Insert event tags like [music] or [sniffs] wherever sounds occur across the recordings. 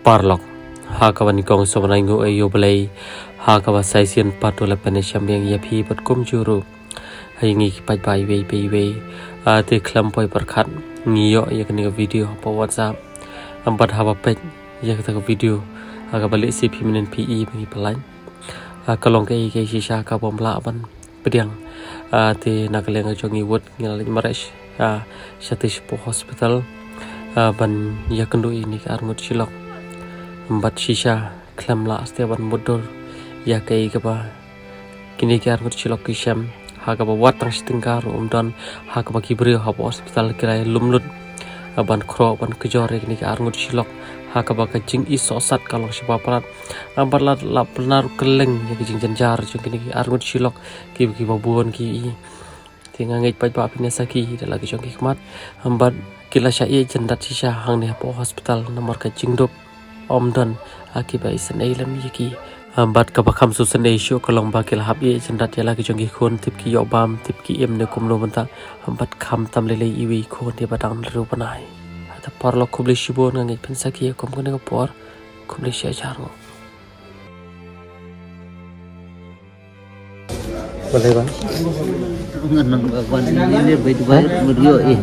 parlok ha kawan kong sobanai ngo ayo belai ha kawa saisian patola penesiam yang ya phi pat kum juru. Hai ngi ki pai pai wei wei wei. A te klam poi perkhat ngiyo ya kani video po whatsapp. Ambat ha pet ya ka video. Aga balik si phi minen pe bagi pelai a kalong ke ke shisha ka bom la ban. Pediang. A te nakaleng jongi wot ngal maresh. A shatish po hospital ban yakendu ini ke arngut silok empat sisa klam la ban mudur ya kai kapa kini ke arngut silok kisam ha kapa watang stingkar umdan ha kapa kibri ha hospital kirai lumlut ban kro ban kejore kini ke arngut silok ha kapa kajing isosat kalau siapa perat ambar la la penar keleng ya kajing janjar jung kini ke arngut silok ki ki babuan ki tinggal ngait pai pa pinasa ki lagi jong hikmat ambar kila syai jendat sisa hang ne hospital nomor ka jingdop omdon akiba isan eilam yiki bat ka bakam su san esho kalong ba kil hab ye chan rat yala ki jongi khon tip ki yo bam tip ki em ne kumlo banta bat kham tam lele iwi khon te batang ru banai ta parlo kubli shibo ngangi pensa ki kom kone ko por kubli shi charo boleh ba ngan nang ba ni ne bait ba muriyo e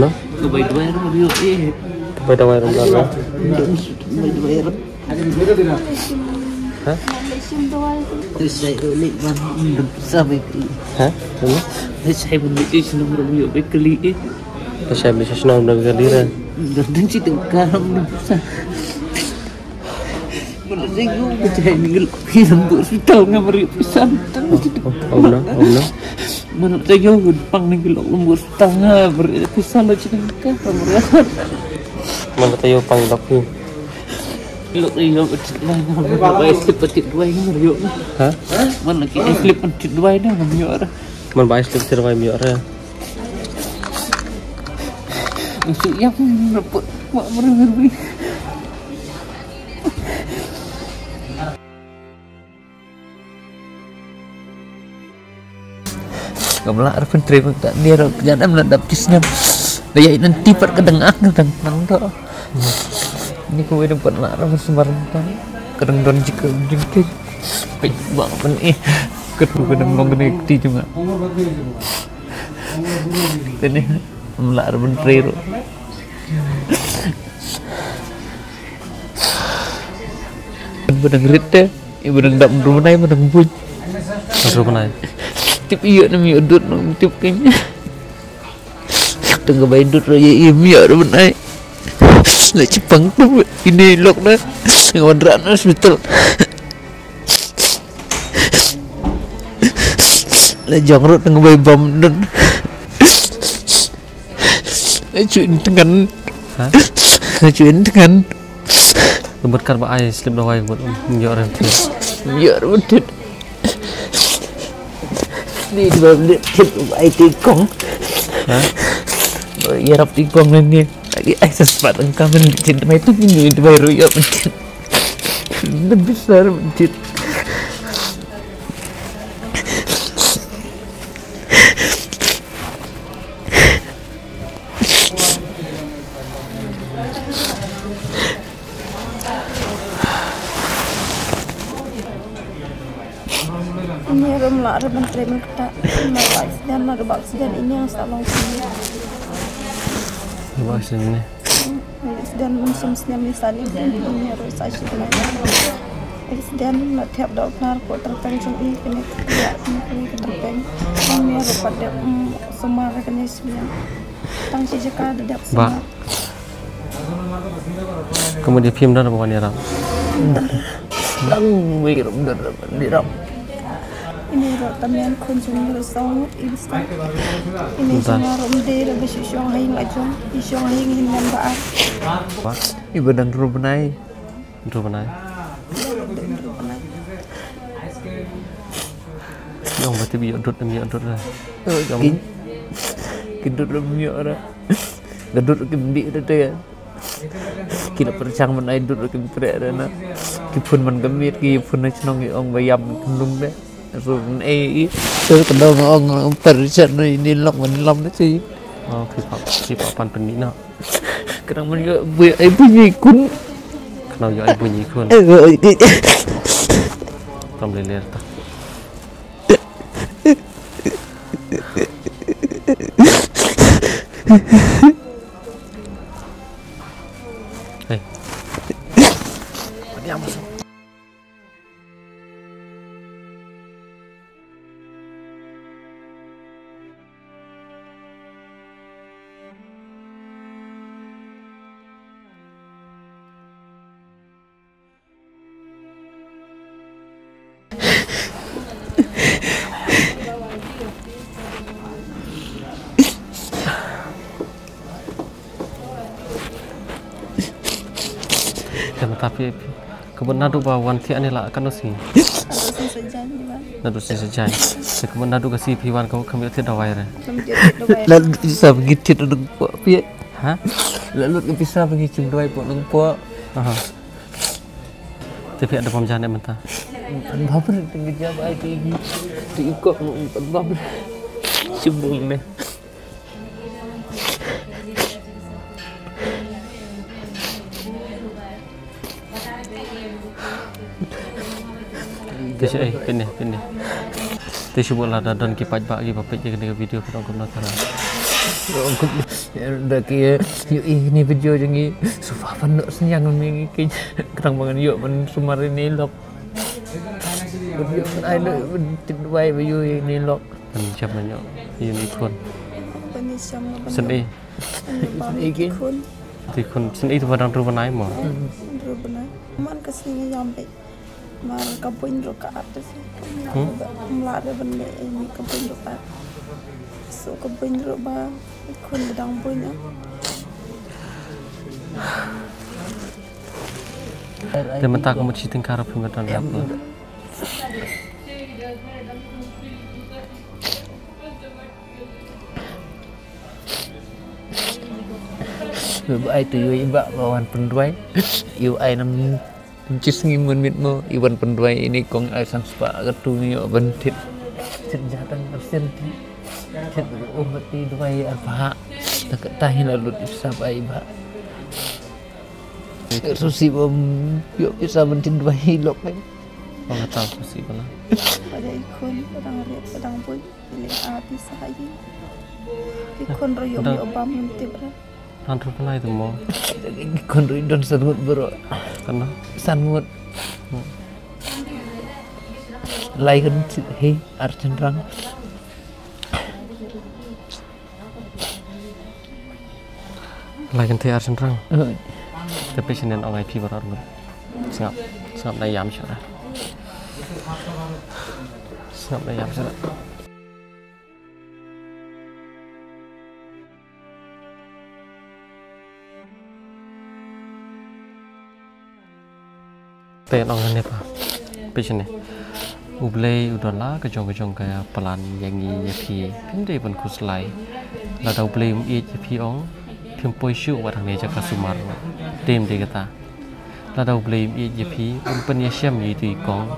no bait ba muriyo e rumah lah baik baik Hah? terus saya ulik ban sampai Hah? Ano? terus saya pun bikin senang murio baik kali eh Kasi bisa senang na galiran. dan situ karam sa Mana saya gue percaya minggu Oh oh. Mana pang tayo pang dokter. Lo iyo pencet lah nggak mau slip pencet dua ini meriuk Hah? Mana lagi slip pencet dua ini nggak meriuk orang Man ba islim sir way miyo ra. Masuk yang repot mak terima tak dia meladap Daya nanti kedeng ak kedeng nando. Ini kau ini pun sembarang kan. Kedeng don jika jengke. Baik bang pen eh. Kedeng kedeng bang kena ikti juga. Ini melar terima. Bedang rite, bedang dak rumah nai bedang buj. Masuk na. tip iya na mi udut tip kanya tengah bayi udut raya iya mi ada benai [sniffs] nak cepang tu ini lok na ngawan rak na hospital. [sniffs] Lah jang rot tengah bayi bom dan lah [sniffs] cuin dengan Hah? cuin dengan Lembut kan ba ay islim na way buat miyo ra. biar betul ni di bawah ni ai tikong Ya rap tikong ni lagi ai sesempat engkau mencit mai tu ni di bawah ya mencit lebih besar mencit ini rum lah rum menteri kita mau aksidan lah rum aksidan ini yang salah sini Ba islim ni. aksidan musim senyum harus asyik lagi aksidan lah tiap dokter kok terpeng cuma ini kena tidak ini kena terpeng kami harus pada semua kena semua tang si jika ada Ba. semua Kemudian film dan apa ni ra. dang wir dah di rap ini ro tamian kunjung ro song insta. Ini semua rum de besi syong hai ngajong isyong hai ngin membaar Ba. ibu dan rubenai. Yung ba tibi udut na miyo udut ra. kin kidut rumio ora gedut kendi ada ya. Kila percang man ai dut kem pre ada na kipun man gemit ki pun na chnong ong bayam kendung de rồi ai từ cái đâu mà ông ông từ trận này nên lọc mình lọc đấy chứ ờ cứ họ chỉ bảo pan pan nọ cái đó mình gọi vừa ấy bùi nhì cún cái nào gọi bùi nhì cún gọi đi cầm lên lên ta Ha ha ha. Tapi kebun nadu ba wan ti ani la kan si Harus sejanji bang. nadu si sejai se kebun nadu ka si pi wan ko kami ti da wai re Lalu bisa begitu duduk puak pia. ha Lalu bisa begitu dua puak duduk aha tapi ada pemjane mentah Empat babar tinggal jawab ini. Diikut empat babar. Cembung nih. Kasi ay pineh pineh Tisu bola dan kipat bak gi bapet je kena video pada aku nak tarang Aku dah kira yuk ini video jangi sufa penuh senyang ni ke kerang bangan yuk men sumar ini lok. Yuk men ai le tidwai video ini lok. dan jam banyak ini kun Penyisiam seni Ikin. kun. ti kun seni tu padang tu panai mo Dulu benar. Man ke sini sampai mar kampung ro ke atas. Melada benda ini kampung ro ke So kampung ro ba kun bedang punya. dan mentah kamu citing karap pemerintahan apa Yuk ai tu ibak bawan pendwai. [laughs] Yuk ai nam cis ngimun mit mo iwan pendwai ini kong ai sang spa ketu ni yuk bentit. Senjata persen ti. Cet umat ti dwai apa. Tak tahi lalu bisa bai ba. Susi bom yuk bisa bentit dwai lok nggak tahu sih mana Pada ikon pedang riat pedang pun pilih api sahaja. Ikon ro yo Pedang- obam nanti berapa. nanti panai tu mo Kon [laughs] ridon sanut bro. karena Sanut. Lai kan hei arjen rang. lagi nanti arsen rang Eh, tapi senin orang IP baru orang sengap sengap dah yam sudah sengap dah yam sudah Tengok orang ni apa? Passion ni. Ublay udahlah kejong-kejong kaya pelan yang ni ya pi. Pindai pun kuslai. Lah dah ublay um iya ya pi ong. Pim poi syu wat hang ni jaka sumar. Dem dia kata. Lah dah ublay um iya ya pi um pen ya syam yi tu kong.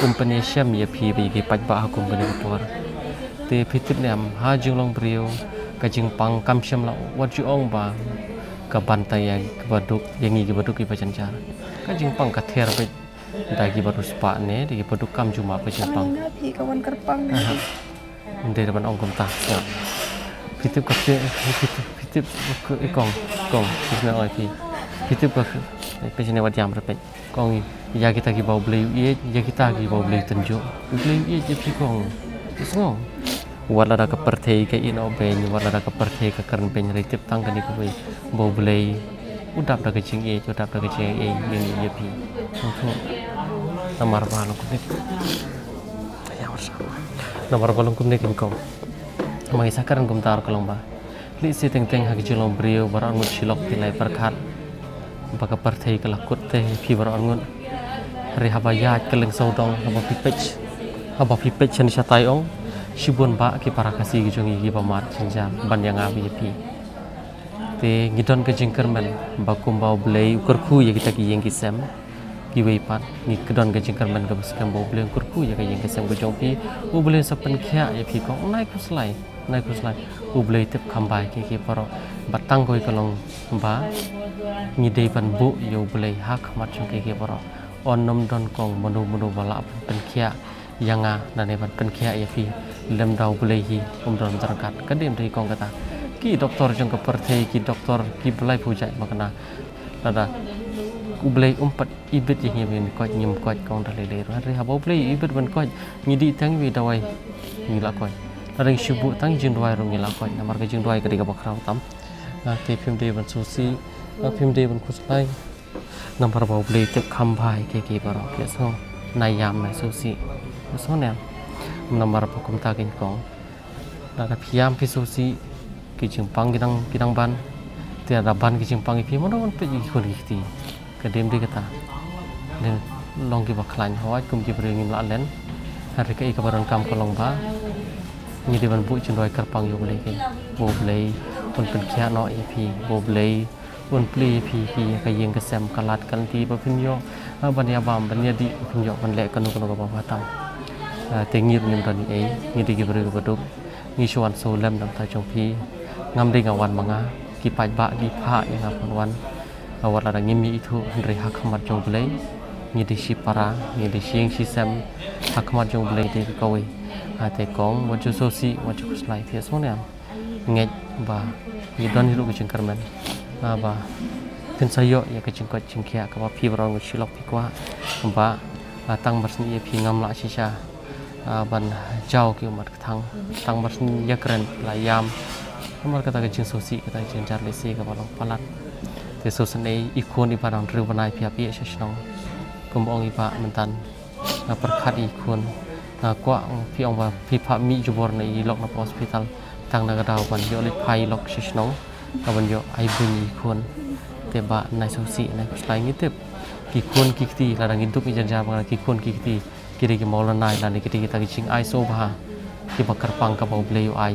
Um pen ya syam ya pi bi ki pat ba hukum pen ketua. Te pitip ni am ha jing long brio. Kajing pang kam syam la wat ju ong ba. Ka bantai ya ke baduk yang ni ke baduk ki pacan cara. Kajing pang ka ther pe dagi baru spa ne di baduk kam cuma pacan pang. Tangannya pi kawan kerpang ni. Dari depan ong kum tak. Pitip ka te pitip pitip ke ikong kong kisna oi pi. Pitip ka pe sini wat jam repet. Kong ya kita ki bau beli ye ya kita ki bau beli tenjo. Beli ye je pi kong. Isngo. Wala da ka perthei ka in oben wala da ka perthei ka karan pen ritip tang kan iku bau beli. Udap da ka ching ye udap da ka ching ye yang ye pi. Lo kunik. Ya wasa. Namar ba lo kunik kong. Mengisahkan kum tar kalong ba. Si teng teng hak jilong brio baran ngut silok tilai perkat. Baka pi baran ngut. Hari haba yat keleng saudong haba pipech. Haba pipech chen syatai ong. Shibun ba ki para kasih gijong igi pamat chenja ban yang abi pi. Te ngidon ke jingker men. Bakum bau blei ukur ku ya kita ki yang kisem. Ki wei pat ni kedon ke jingker men ke baskem bau blei ukur ku ya ke yang kisem ke jong pi. U blei sapen kya ya pi kong nai ku slai nai ku slai. U blei tip kambai ki ki paro batang koi kalong ba ni dei pan bu yo boleh hak mat ke ke boro on nom don kong manu manu bala pen kia yanga na ne pen kia ya fi lem dau boleh hi um don terkat kadem dei kong kata ki doktor jong ke perthei ki doktor ki belai pujai makna nada boleh umpat ibet yang yang kau nyem kau kau dah lele hari habo boleh ibet ban kau ngidi tang wi dawai ngila kau ring shubu tang jing dawai rong ngila kau namar ke jing dawai ke diga bakrau tam. Na te phim de ban susi na phim de ban kuslai namar bau boleh tep kham bhai ke ke baro ke so nai yam nai susi so ne namar pakum ta kin kong na ka phiam phi susi ki jing pang kidang kidang ban. Tiada ban ki jing pang ki mana man pe ji khol ki ke dem di kata ne long ki baklan hawai kum ki bring la len. Hari ke ikabaran kam kolong ba. Ni di ban bu chen doi kar pang yo le bo blei pun pen kya no e pi bo blei pun pli pi ki ka yeng ka sem kalat kan ti ba pin yo. Ban ya bam ban ya di pin yo ban le kan ko ko ba tam te ngir nim dan e ni di ki bring ba duk ni shwan so lem dam ta chong pi ngam dei ngawan manga ki pai ba di pha ya ngap wan. Awal ada ngimi itu Henry Hakmat jong belai ni di si para ni di siang si sem. Hakmat jong belai di kawi ate kong wajah sosi wajah kuslai tias mana ngej ba ni don hidup ke cengkarmen ba kan sayo ya ke cengkot cengkia ke pi barang silok pi kwa. Ba tang bersni ya pi ngam la sisa ban jauh ke umat ketang tang bersni ya keren layam നമ്മൾ kata kecil susi kata kecil Charles si kapal palat tesu seni ikon ipa dong riu benai pia pia sesnong kumbong ipa mentan perkat ikon kuak pi ong ba pi pa mi jubor na i lok na hospital tang na gadau ban yo lip pai lok sesnong kawan yo ai bunyi ikon teba nai susi nai kuslai ngitip kikun kikti ladang hidup ijan jabang kikun kikti kiri ki maulanai lani kiri kita kicing ai sobaha ki bakar pang kapau bleyu ai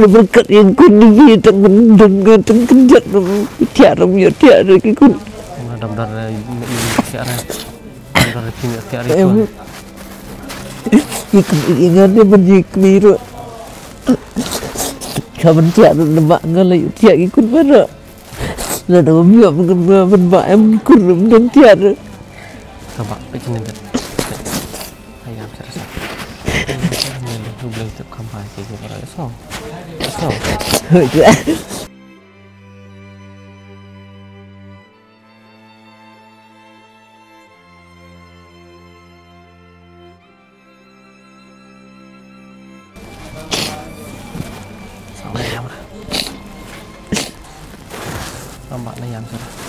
nó vẫn cất yên quân đi về trong mình đừng ngờ trong kinh giật nó thẻ nó nhiều thẻ rồi cái quân. Đầm đầm này thẻ này đầm đầm phim thẻ này quân ikum ingan dia menjik mình kamen tia tu nebak ngalai tia ikut mana lah dah membiak mungkin ben bak em kurum dan tia tu coba bikin nanti ayam serasa Hublang itu kampai sih, kalau ya so sao hơi chứ Ông bạn này ăn rồi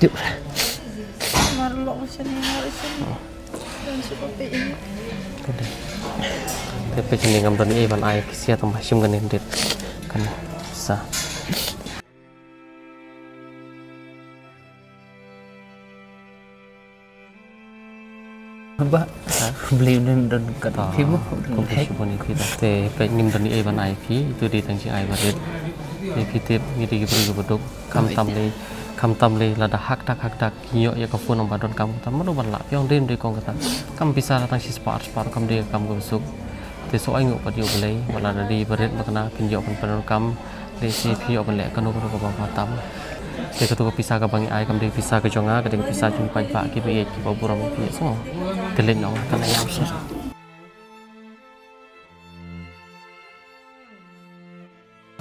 Tiếp Marlo siya ni Mari siya. Dan siya pa pa ini. Thế Thế bây giờ mình ngắm tận ý bạn ai Xe tầm bài xung gần em đệt Cần Sa. Mbak Beli dan dan kat Ta Te pe ngim tận ý bạn ai Phi Itu di tang si ai bạn đệt Tiếp Nghĩ đi cái beri beduk Kam tam le Kam tam le Lada hak dak hak dak Nyo ya kafun Ang badon kam Tam mana ban lak Piong din di kong kata Kam bisa datang si spar spar Kam dia kam ke besuk Te so ai nguk pat yo belai Wala da di berit Makna pinjok pan pan kam Le si phi yo pan lek Kanu kanu kabang patam Te katu ka pisah ka bangi ai Kam dia pisah ke jonga ka pai pak Ki pi ki bau buram Pi so Telin nong Tan ayam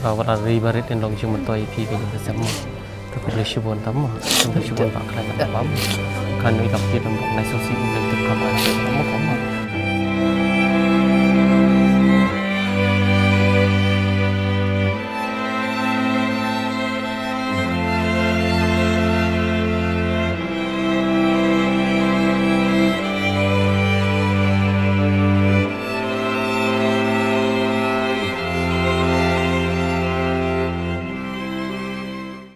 Ni bawa ri barit en long chung toy pi jeng sem. Ta pe le shibon tam ma. Tam ba le kam ma. Ma ko ma.